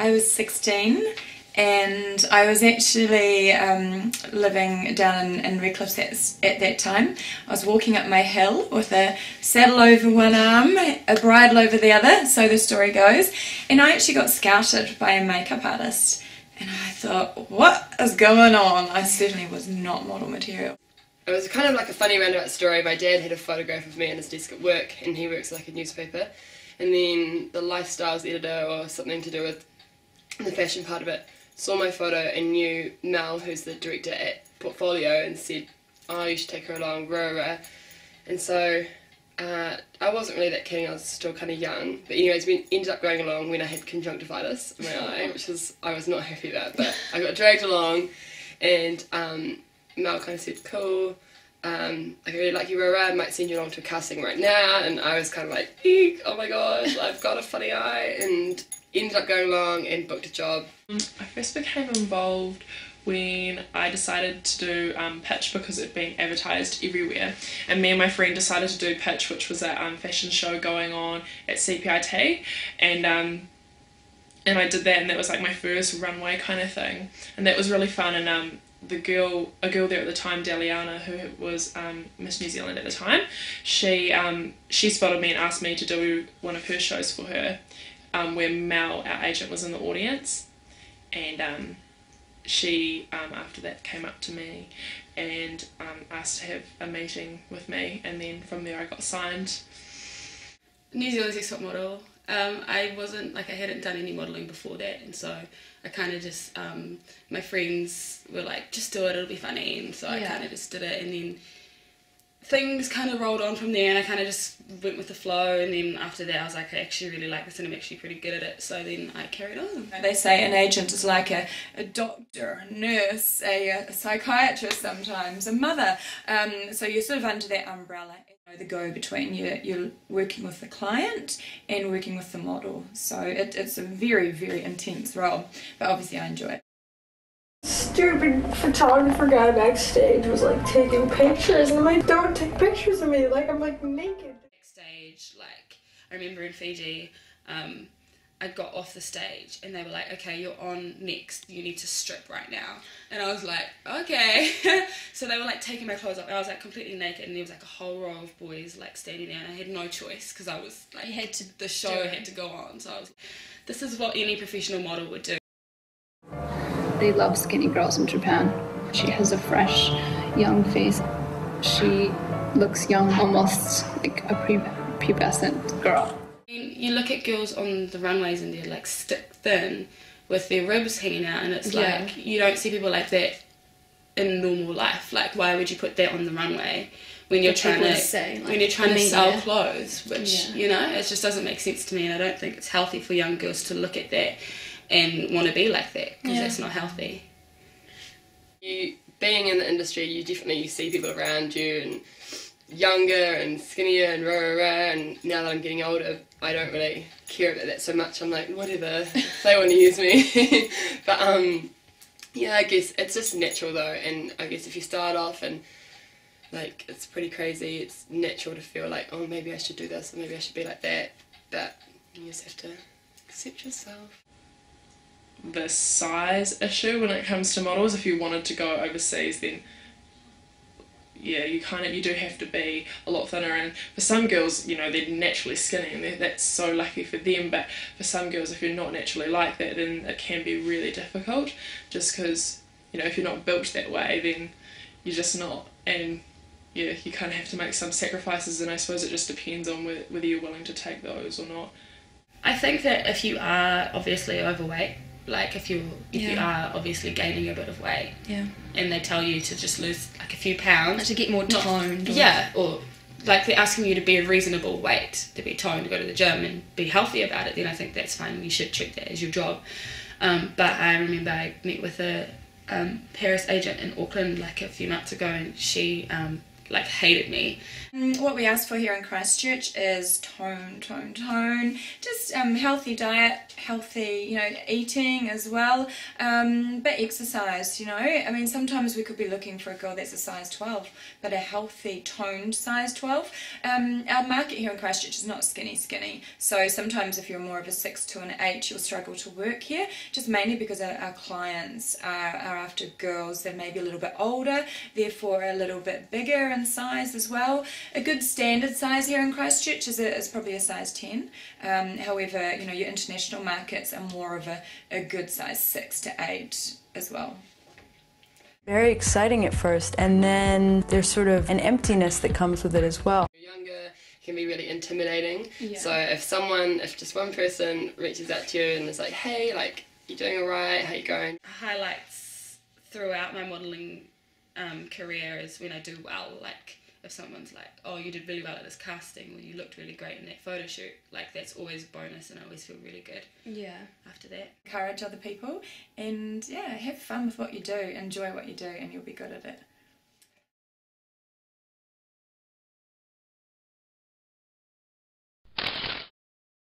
I was 16 and I was actually um, living down in, in Redcliffe at, at that time. I was walking up my hill with a saddle over one arm, a bridle over the other, so the story goes, and I actually got scouted by a makeup artist. And I thought, what is going on? I certainly was not model material. It was kind of like a funny roundabout story. My dad had a photograph of me on his desk at work, and he works like a newspaper. And then the lifestyles editor, or something to do with the fashion part of it, saw my photo and knew Mel, who's the director at Portfolio, and said, "Oh, you should take her along." Rah, rah. And so uh, I wasn't really that keen. I was still kind of young. But anyways, we ended up going along when I had conjunctivitis in my eye, which is I was not happy about. But I got dragged along, and um, Mel kind of said, "Cool." Um, I really like you, Rara. I might send you along to a casting right now. And I was kind of like, Eek, oh my gosh, I've got a funny eye. And ended up going along and booked a job. I first became involved when I decided to do um, pitch because it being advertised everywhere, and me and my friend decided to do pitch, which was a um, fashion show going on at CPIT, and um, and I did that, and that was like my first runway kind of thing, and that was really fun. And um, the girl, a girl there at the time, Deliana, who was um, Miss New Zealand at the time, she um, she spotted me and asked me to do one of her shows for her, um, where Mel, our agent, was in the audience, and um, she um, after that came up to me and um, asked to have a meeting with me, and then from there I got signed. New Zealand's Top Model. Um, I wasn't like I hadn't done any modelling before that, and so I kind of just um, my friends were like, just do it, it'll be funny, and so I kind of just did it, and then things kind of rolled on from there, and I kind of just went with the flow, and then after that I was like, I actually really like this, and I'm actually pretty good at it, so then I carried on. They say an agent is like a, a doctor, a nurse, a, a psychiatrist sometimes, a mother. Um, so you're sort of under that umbrella. The go between you're, you're working with the client and working with the model. So it, it's a very, very intense role. But obviously, I enjoy it. Stupid photographer guy backstage was like taking pictures and I'm like, don't take pictures of me. Like I'm like naked. backstage, like I remember in Fiji, um, I got off the stage and they were like, "Okay, you're on next. You need to strip right now." And I was like, "Okay." so they were like taking my clothes off, and I was like completely naked, and there was like a whole row of boys like standing there, and I had no choice because I was like, You had to the show had to go on. So I was, this is what any professional model would do. They love skinny girls in Japan. She has a fresh, young face. She looks young, almost like a pre- pubescent girl. You look at girls on the runways and they're like stick thin with their ribs hanging out, and it's Yeah. like you don't see people like that in normal life. Like, why would you put that on the runway when you're trying to say, like, when you're trying to sell clothes? Which Yeah. you know, it just doesn't make sense to me, and I don't think it's healthy for young girls to look at that and want to be like that because Yeah. that's not healthy. You being in the industry, you definitely you see people around you and younger and skinnier and rah rah rah. And now that I'm getting older, I don't really care about that so much. I'm like, whatever, if they want to use me. but um, yeah, I guess it's just natural though. And I guess if you start off and like it's pretty crazy, it's natural to feel like, oh, maybe I should do this, or maybe I should be like that. But you just have to accept yourself. The size issue when it comes to models, if you wanted to go overseas, then yeah, you kind of you do have to be a lot thinner. And for some girls, you know, they're naturally skinny, and that's so lucky for them. But for some girls, if you're not naturally like that, then it can be really difficult. Just because you know, if you're not built that way, then you're just not. And yeah, you kind of have to make some sacrifices. And I suppose it just depends on whether, whether you're willing to take those or not. I think that if you are obviously overweight, like if you if you are obviously gaining a bit of weight, Yeah. and they tell you to just lose like a few pounds Like to get more not- toned. or- yeah, or like they're asking you to be a reasonable weight, to be toned, to go to the gym and be healthy about it, then I think that's fine. You should treat that as your job. Um, but I remember I met with a um, Paris agent in Auckland like a few months ago, and she um, like hated me. Mm, What we ask for here in Christchurch is tone, tone, tone. Just um, healthy diet, healthy, you know, eating as well, um, but exercise. You know, I mean, sometimes we could be looking for a girl that's a size twelve, but a healthy, toned size twelve. Um, our market here in Christchurch is not skinny, skinny. So sometimes if you're more of a six to an eight, you'll struggle to work here. Just mainly because our, our clients are, are after girls that may be a little bit older, therefore a little bit bigger in size as well. A good standard size here in Christchurch is, a, is probably a size 10. Um, however, you know, your international markets are more of a, a good size 6 to 8 as well. Very exciting at first, and then there's sort of an emptiness that comes with it as well. Younger can be really intimidating. So if someone, if just one person reaches out to you and is like, hey, like, you're doing alright? How you going? highlights throughout my modeling um, career is when I do well. Like if someone's like, "Oh, you did really well at this casting," or "You looked really great in that photo shoot," like that's always a bonus, and I always feel really good Yeah. after that. Encourage other people and yeah, have fun with what you do, enjoy what you do, and you'll be good at it.